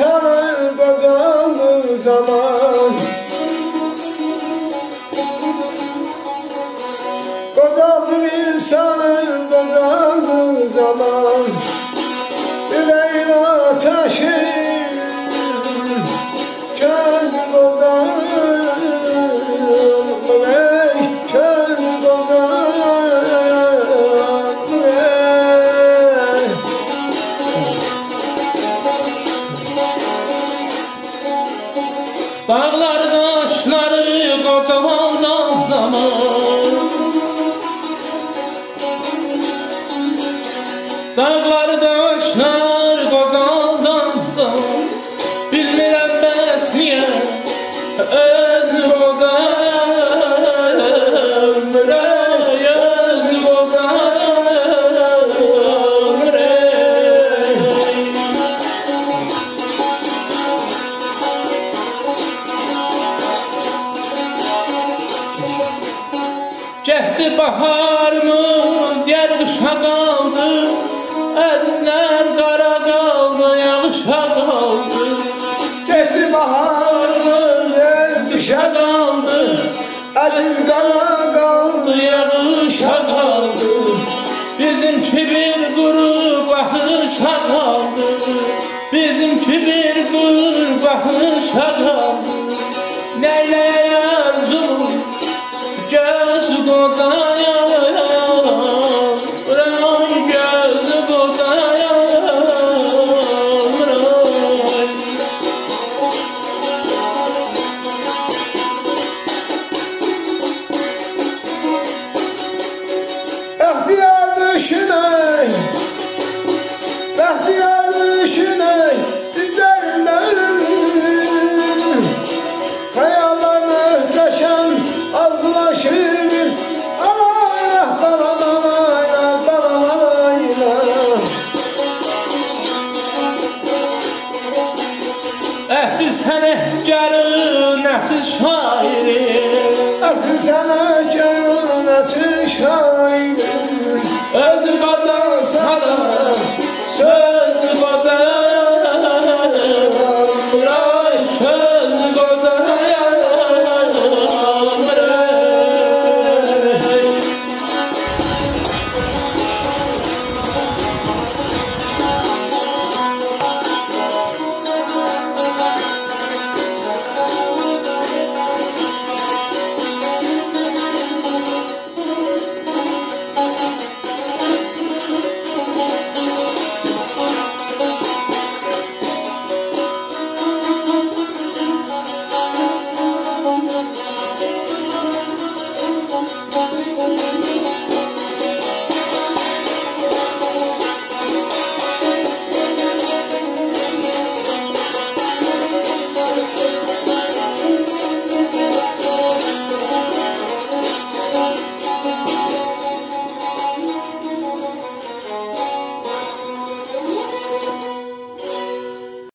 sarar bakamı zaman. Kocalı sarar bakamı zaman. Dağlar daşları kocaman zaman. Dağlar daşlar kocaman zaman. Bilmirəm bəs niyə öz Cəhdi baharımız yer qışa qaldı Əzizlər qara qaldı, yağışa qaldı Geçti baharımız el düşe kaldı. Aziz kana kaldı yağışa qaldı Bizimki bir quru baxışa qaldı Bizimki bir quru baxışa qaldı Arzulaşır Alayla balam alayla balam alayla Əsil sənətkarı, nəsil şairi. Əsl sənə gönül nəsil şair Özü qaza